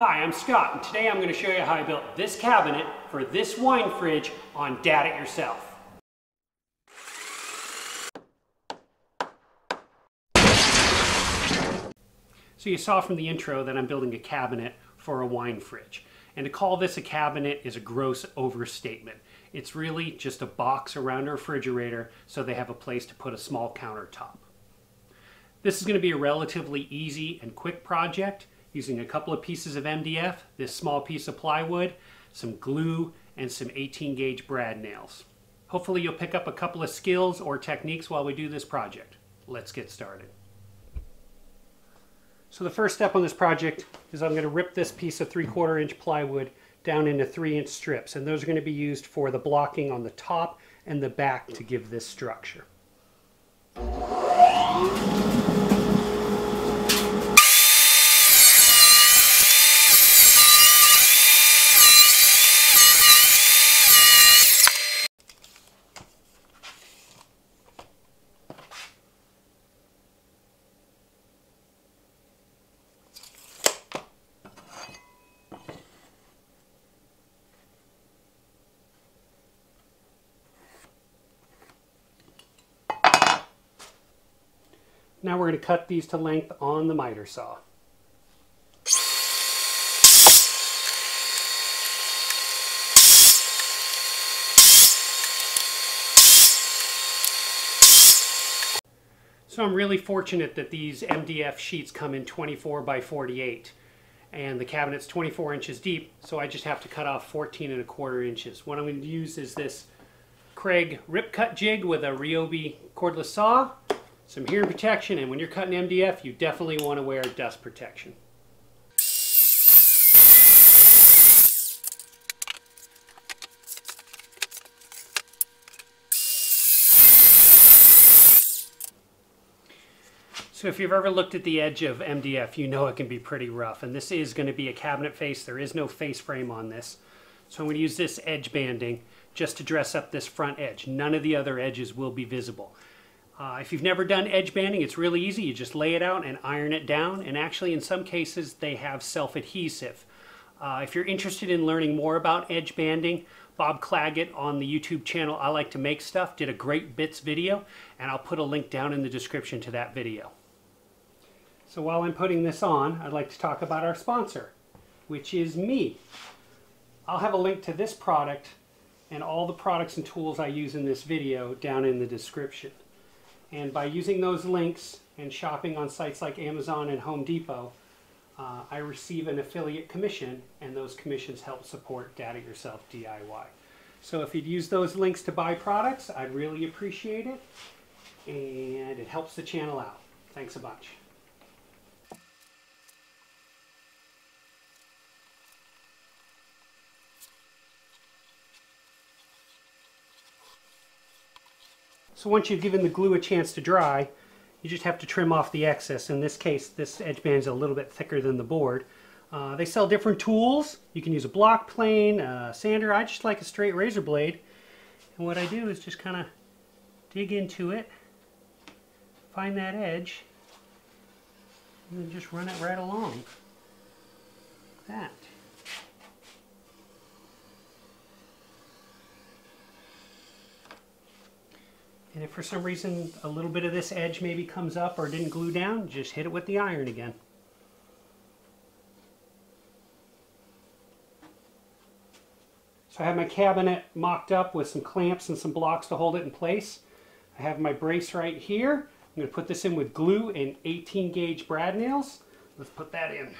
Hi, I'm Scott, and today I'm going to show you how I built this cabinet for this wine fridge on Dad It Yourself. So you saw from the intro that I'm building a cabinet for a wine fridge. And to call this a cabinet is a gross overstatement. It's really just a box around a refrigerator so they have a place to put a small countertop. This is going to be a relatively easy and quick project using a couple of pieces of MDF, this small piece of plywood, some glue, and some 18 gauge brad nails. Hopefully you'll pick up a couple of skills or techniques while we do this project. Let's get started. So the first step on this project is I'm going to rip this piece of 3 quarter inch plywood down into 3 inch strips and those are going to be used for the blocking on the top and the back to give this structure. Now we're going to cut these to length on the miter saw. So I'm really fortunate that these MDF sheets come in 24 by 48 and the cabinet's 24 inches deep so I just have to cut off 14 and a quarter inches. What I'm going to use is this Kreg rip cut jig with a Ryobi cordless saw some hearing protection, and when you're cutting MDF, you definitely want to wear dust protection. So if you've ever looked at the edge of MDF, you know it can be pretty rough. And this is going to be a cabinet face. There is no face frame on this. So I'm going to use this edge banding just to dress up this front edge. None of the other edges will be visible. Uh, if you've never done edge banding, it's really easy. You just lay it out and iron it down. And actually, in some cases, they have self-adhesive. Uh, if you're interested in learning more about edge banding, Bob Clagett on the YouTube channel I Like to Make Stuff did a great bits video, and I'll put a link down in the description to that video. So while I'm putting this on, I'd like to talk about our sponsor, which is me. I'll have a link to this product and all the products and tools I use in this video down in the description. And by using those links and shopping on sites like Amazon and Home Depot, uh, I receive an affiliate commission, and those commissions help support Dad It Yourself DIY. So if you'd use those links to buy products, I'd really appreciate it, and it helps the channel out. Thanks a bunch. So once you've given the glue a chance to dry, you just have to trim off the excess. In this case, this edge band is a little bit thicker than the board. Uh, they sell different tools. You can use a block plane, a sander. I just like a straight razor blade. And what I do is just kind of dig into it, find that edge, and then just run it right along. Like that. And if for some reason a little bit of this edge maybe comes up or didn't glue down, just hit it with the iron again. So I have my cabinet mocked up with some clamps and some blocks to hold it in place. I have my brace right here. I'm going to put this in with glue and 18 gauge brad nails. Let's put that in.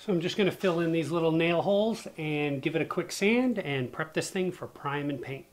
So I'm just going to fill in these little nail holes and give it a quick sand and prep this thing for prime and paint.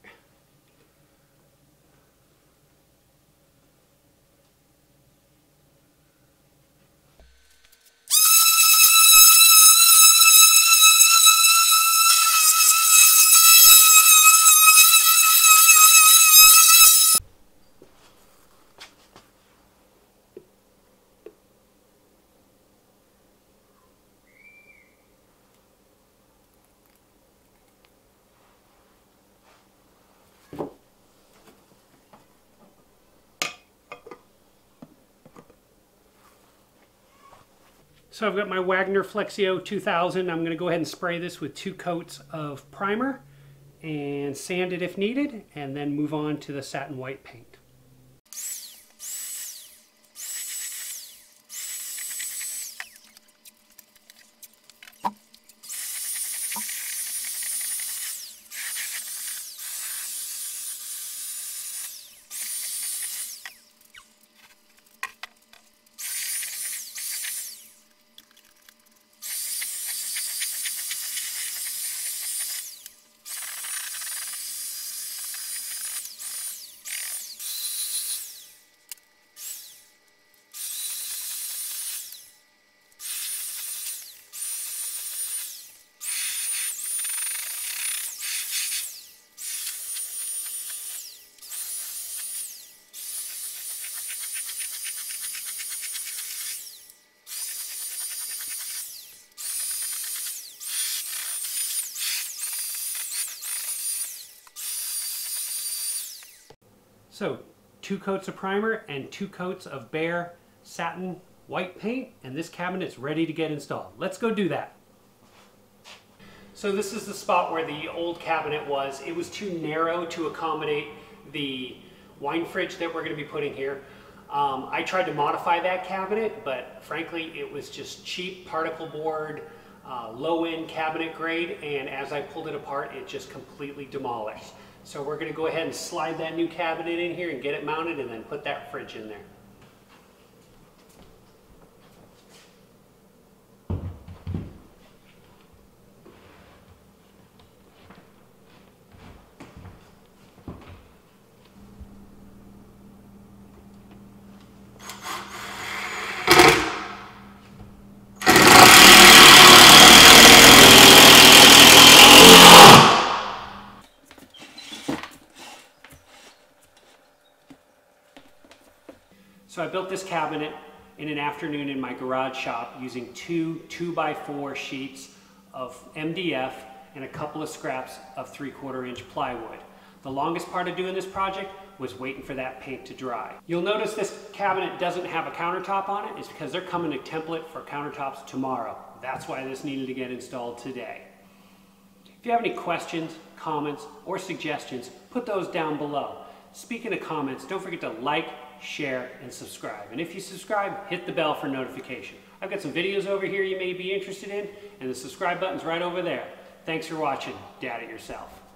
So I've got my Wagner Flexio 2000. I'm going to go ahead and spray this with two coats of primer and sand it if needed and then move on to the satin white paint. So two coats of primer and two coats of Behr satin white paint and this cabinet's ready to get installed. Let's go do that. So this is the spot where the old cabinet was. It was too narrow to accommodate the wine fridge that we're going to be putting here. Um, I tried to modify that cabinet, but frankly, it was just cheap particle board, uh, low-end cabinet grade, and as I pulled it apart, it just completely demolished. So we're going to go ahead and slide that new cabinet in here and get it mounted and then put that fridge in there. So I built this cabinet in an afternoon in my garage shop using two 2x4 sheets of MDF and a couple of scraps of 3 quarter inch plywood. The longest part of doing this project was waiting for that paint to dry. You'll notice this cabinet doesn't have a countertop on it. It's because they're coming to template for countertops tomorrow. That's why this needed to get installed today. If you have any questions, comments, or suggestions, put those down below. Speaking of comments, don't forget to like, share, and subscribe. And if you subscribe, hit the bell for notification. I've got some videos over here you may be interested in, and the subscribe button's right over there. Thanks for watching. Dad it yourself.